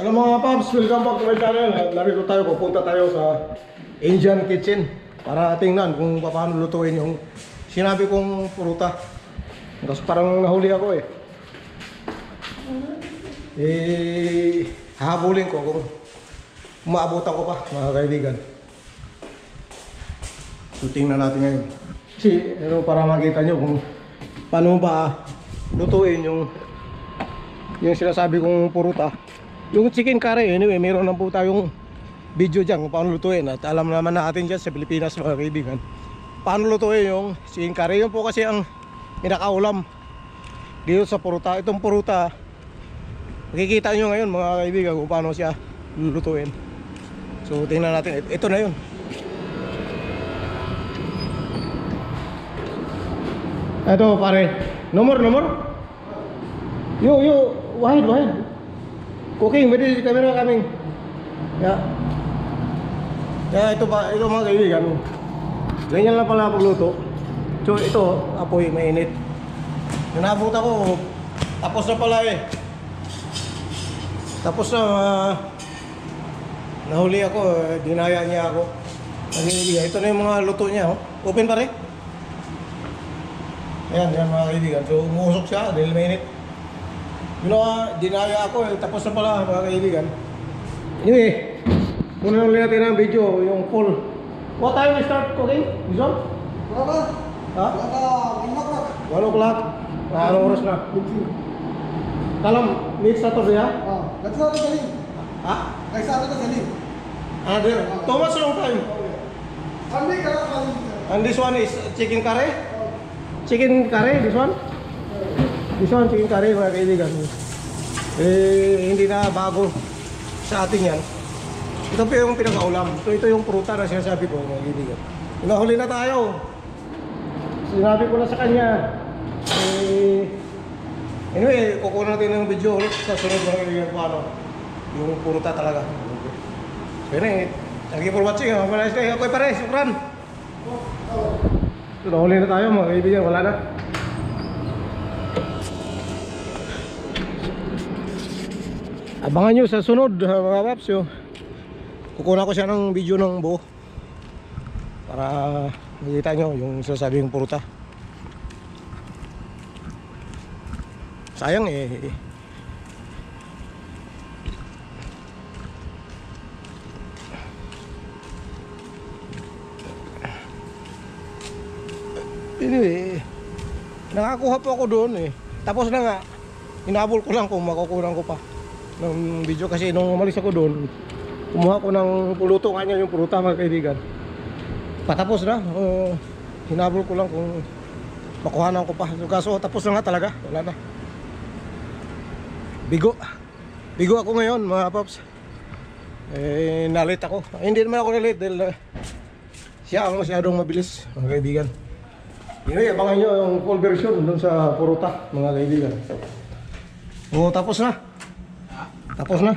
Ano mga paps, welcome back to my channel. Narito tayo, pupunta tayo sa Indian Kitchen para tingnan kung paano lutuin yung sinabi kong puruta. Kasi parang nahuli ako eh. Eh, hahabulin ko kung umaabutan ko pa, mga kaibigan. So, tingnan natin ngayon. Kasi, ano, para makita nyo kung paano ba lutuin yung yung sinasabi kong puruta. Yung chicken curry, anyway, meron na po tayong video dyan kung paano lutuin. At alam naman natin dyan sa Pilipinas, mga kaibigan. Paano lutuin yung chicken curry. Yun po kasi ang pinakaulam dito sa puruta. Itong puruta, makikita nyo ngayon mga kaibigan kung paano siya lulutuin. So, tingnan natin. Ito na yun. Ito pare. Nomor, nomor. Yo, yo. Wahid, wahid. Cooking, pwede si camera kaming. Ya. Ya, ito pa, ito mga kaibigan. Ganyan lang pala pagluto. So, ito, apoy, mainit. Nanabot ako, tapos na pala eh. Tapos na, ah, nahuli ako, eh, dinaya niya ako. Nagigigay. Ito na yung mga luto niya, oh. Open pa rin. Ayan, yan mga kaibigan. So, umusok siya dahil mainit. Na, dinaya ako eh. Tapos na pala mga kaibigan. Anyway, muna ulit natin ang video, yung full. What time we start cooking? One? Berapa? Ha? Berapa? Lima o'clock. 1 o'clock? Ah, anong oras na? Kalam, meet Saturday ha? Oh, not the salim. Ha? Another? Too much long time. Kami kaya salim. And this one is chicken curry? Chicken curry, this one? This one, chicken curry mga kaibigan. Eh, hindi na bago sa atin yan. Ito po yung pinakaulam. Ito, ito yung pruta na sinasabi ko mga kaibigan. Nahuli na tayo. Sinabi ko na sa kanya. Eh, anyway, kukuha natin ng video ulit sa sunod mga kaibigan kung ano. Yung pruta talaga. Pero eh, thank you for watching. Have a nice day. Okay pare, sukran. So, nahuli na tayo mga kaibigan, wala na. Abangan nyo sa sunod uh, mga paps yung kukuha ko siya ng video ng buo. Para makita nyo yung sasabing puruta. Sayang eh Anyway, nakakuha po ako doon eh. Tapos na nga, hinabol ko lang kung makukunan ko pa ng video kasi nung umalis ako doon, kumuha ko ng puluto nga niya yung pruta mga kaibigan. Patapos na, uh, hinabol ko lang kung makuhanan ko pa. So, kaso tapos na nga talaga, wala na. Bigo. Bigo ako ngayon mga paps. Eh, nalit ako. Ay, hindi naman ako nalit dahil uh, siya ang masyadong mabilis mga kaibigan. Yun, abangan nyo yung full version dun sa Puruta, mga kaibigan. Oo, tapos na. Tapos na.